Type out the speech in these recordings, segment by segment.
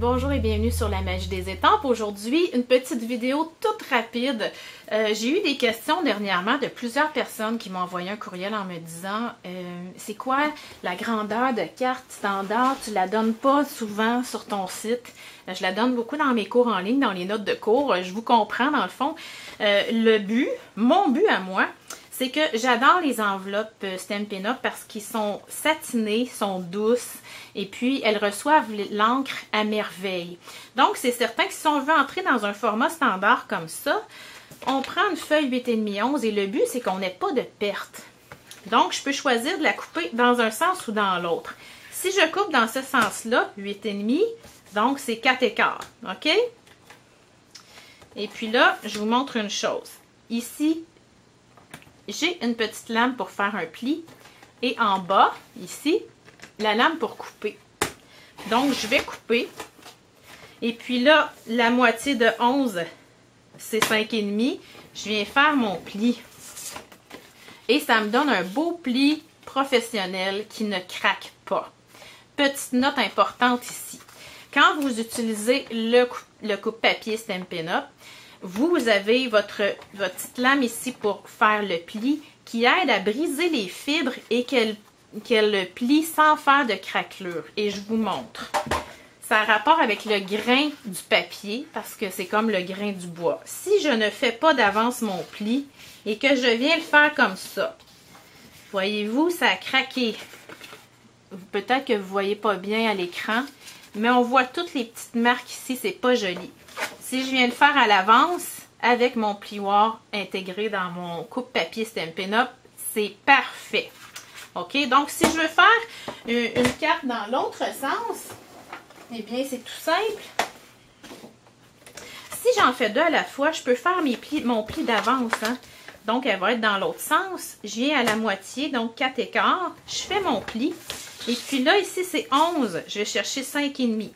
bonjour et bienvenue sur la magie des étampes. Aujourd'hui, une petite vidéo toute rapide. Euh, j'ai eu des questions dernièrement de plusieurs personnes qui m'ont envoyé un courriel en me disant euh, c'est quoi la grandeur de carte standard? Tu la donnes pas souvent sur ton site. Euh, je la donne beaucoup dans mes cours en ligne, dans les notes de cours. Je vous comprends dans le fond. le but, mon but à moi, c'est que j'adore les enveloppes Stampin' Up parce qu'ils sont satinés, sont douces et puis elles reçoivent l'encre à merveille. Donc, c'est certain que si on veut entrer dans un format standard comme ça, on prend une feuille 8,5 11 et le but, c'est qu'on n'ait pas de perte. Donc, je peux choisir de la couper dans un sens ou dans l'autre. Si je coupe dans ce sens-là, 8,5, donc c'est 4 écarts, OK? Et puis là, je vous montre une chose. Ici, j'ai une petite lame pour faire un pli. Et en bas, ici, la lame pour couper. Donc, je vais couper. Et puis là, la moitié de 11, c'est 5,5. Je viens faire mon pli. Et ça me donne un beau pli professionnel qui ne craque pas. Petite note importante ici. Quand vous utilisez le, coupe-papier Stampin' Up, vous avez votre, petite lame ici pour faire le pli qui aide à briser les fibres et qu'elle qu'elle plie sans faire de craquelure. Et je vous montre. Ça a rapport avec le grain du papier parce que c'est comme le grain du bois. Si je ne fais pas d'avance mon pli et que je viens le faire comme ça, voyez-vous, ça a craqué. Peut-être que vous ne voyez pas bien à l'écran, mais on voit toutes les petites marques ici, c'est pas joli. Si je viens le faire à l'avance, avec mon plioir intégré dans mon coupe-papier Stampin' Up, c'est parfait. OK? Donc, si je veux faire une, carte dans l'autre sens, eh bien, c'est tout simple. Si j'en fais deux à la fois, je peux faire mon pli d'avance. Hein? Donc, elle va être dans l'autre sens. Je viens à la moitié, donc 4 écarts. Je fais mon pli. Et puis là, ici, c'est 11. Je vais chercher 5,5.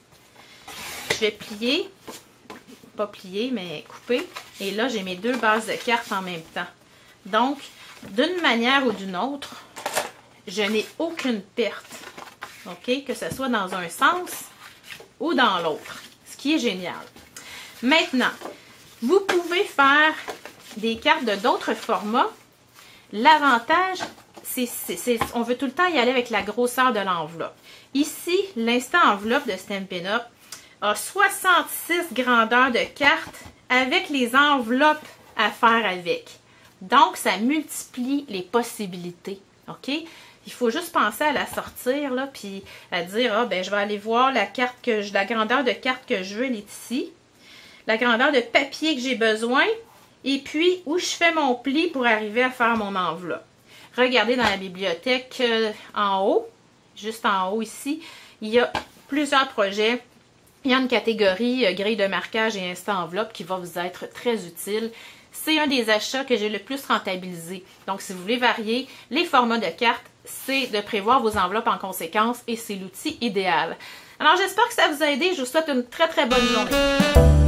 Je vais plier pas plier, mais couper. Et là, j'ai mes deux bases de cartes en même temps. Donc, d'une manière ou d'une autre, je n'ai aucune perte. OK? Que ce soit dans un sens ou dans l'autre. Ce qui est génial. Maintenant, vous pouvez faire des cartes de d'autres formats. L'avantage, c'est on veut tout le temps y aller avec la grosseur de l'enveloppe. Ici, l'instant enveloppe de Stampin' Up a 66 grandeurs de cartes avec les enveloppes à faire avec. Donc, ça multiplie les possibilités. OK? Il faut juste penser à la sortir, là, puis à dire, ah, ben, je vais aller voir la grandeur de carte que je veux, elle est ici. La grandeur de papier que j'ai besoin. Et puis, où je fais mon pli pour arriver à faire mon enveloppe. Regardez dans la bibliothèque euh, en haut, juste en haut ici, il y a plusieurs projets il y a une catégorie euh, grille de marquage et instant enveloppe qui va vous être très utile. C'est un des achats que j'ai le plus rentabilisé. Donc, si vous voulez varier les formats de cartes, c'est de prévoir vos enveloppes en conséquence et c'est l'outil idéal. Alors, j'espère que ça vous a aidé. Je vous souhaite une très, très bonne journée.